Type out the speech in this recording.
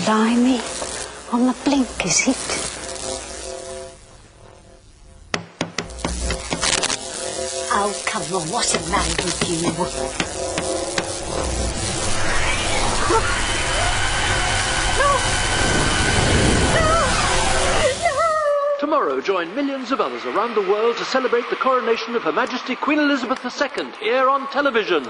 Blimey, on the blink, is it? Oh, come on, what's the matter with you? Tomorrow, join millions of others around the world to celebrate the coronation of Her Majesty Queen Elizabeth II here on television.